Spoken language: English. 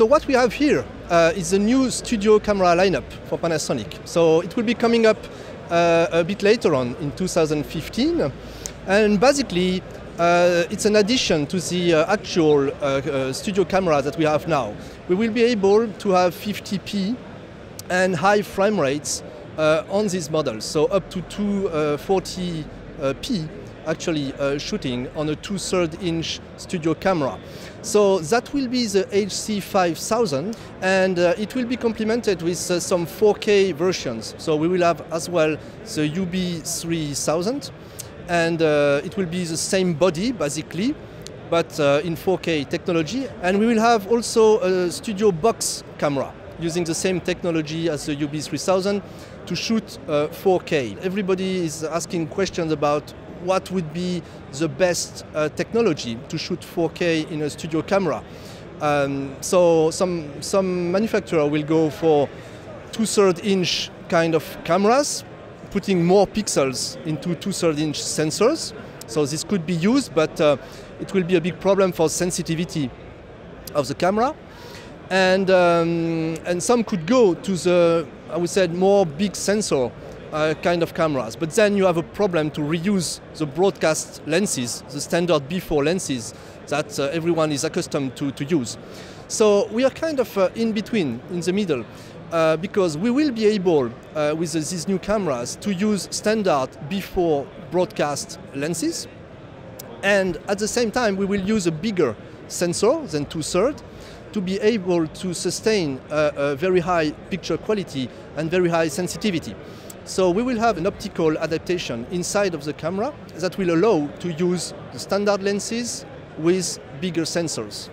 So what we have here uh, is a new studio camera lineup for Panasonic. So it will be coming up uh, a bit later on in 2015. And basically, uh, it's an addition to the uh, actual uh, uh, studio camera that we have now. We will be able to have 50p and high frame rates on these models, so up to 240p actually uh, shooting on a 2 3rd inch studio camera. So that will be the HC5000 and uh, it will be complemented with uh, some 4K versions. So we will have as well the UB3000 and uh, it will be the same body basically but uh, in 4K technology and we will have also a studio box camera using the same technology as the UB3000 to shoot uh, 4K. Everybody is asking questions about what would be the best uh, technology to shoot 4K in a studio camera. Um, so some, some manufacturer will go for two-third inch kind of cameras, putting more pixels into two-third inch sensors. So this could be used, but uh, it will be a big problem for sensitivity of the camera. And, um, and some could go to the, I would say, more big sensor uh, kind of cameras. But then you have a problem to reuse the broadcast lenses, the standard B4 lenses that uh, everyone is accustomed to, to use. So we are kind of uh, in between, in the middle, uh, because we will be able, uh, with these new cameras, to use standard B4 broadcast lenses. And at the same time, we will use a bigger sensor than two-thirds to be able to sustain a very high picture quality and very high sensitivity. So we will have an optical adaptation inside of the camera that will allow to use the standard lenses with bigger sensors.